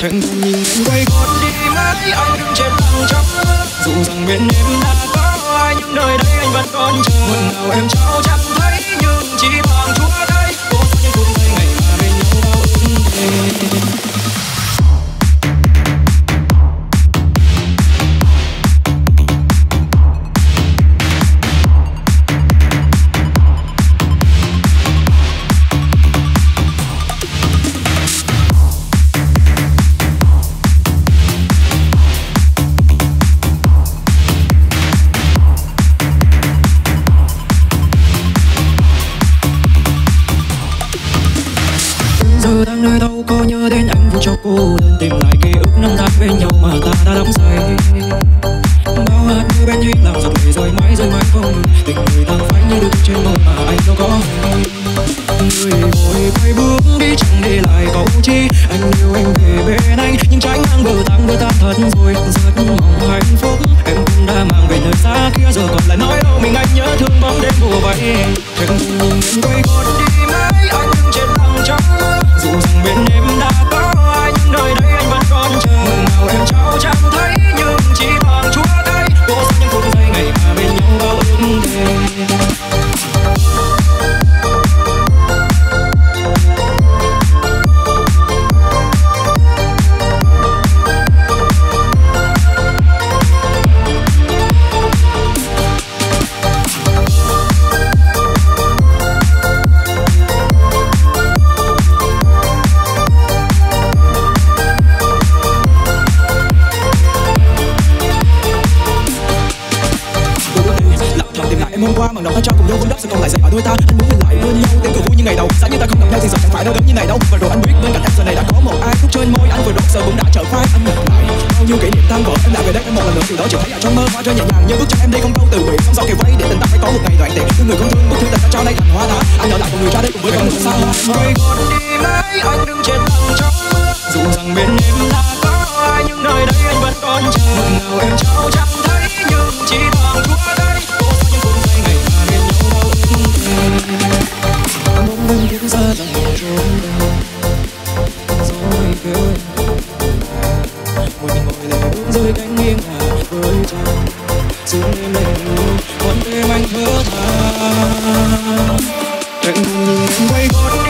thành cùng nhìn em quay gót đi mãi anh đứng trên băng trong dù rằng bên em đã có ai, nhưng nơi đây anh vẫn còn chờ. Lần nào em trao chẳng thấy, nhưng chỉ bằng chúa đây. Cố có những phút giây ngày mà bên nhau bao ước thơ giờ đang nơi đâu, có nhớ đến anh vui cho cô đơn. Tìm lại ký ức năm tháng bên nhau mà ta đã đắm say. Bao hạt mưa bên hiên làm giọt lệ rơi mãi rơi mãi không. Ngừng tình người đang phai như được trên mây mà anh đâu có người vội quay bước đi, chẳng để lại câu chi. Anh yêu anh về bên anh, nhưng tránh ngang bờ tăng bờ tan thật rồi. Rất mong hạnh phúc, em qua bằng lòng ta trao cùng nhau vun đắp sẽ còn lại dạy ở đôi ta. Anh muốn nhìn lại bên nhau tiếng cười vui như ngày đầu. Giá như ta không gặp nhau thì giờ chẳng phải đâu đớn như này đâu. Và rồi anh biết bên cạnh em giờ này đã có một ai khúc trên môi. Anh vừa đốt giờ cũng đã trở phai. Anh nhặt lại bao nhiêu kỷ niệm tan vỡ. Em lại về đây em một lần nữa từ đó chỉ thấy ở trong mơ hoa rơi nhẹ nhàng. Như bước chân em đi không câu từ biệt song sau kề vây để tình ta phải có một ngày đoạn tiện thương người không thương bức tình ta trao đây thành hoa đá. Anh ở lại cùng người ra đây cùng với con người xa quay gót đi mãi anh đứng trên lặng trong mưa dù rằng bên em đã với trăng sương đêm lạnh lùng con tim anh thở tha. Trận cùng nhìn quay gót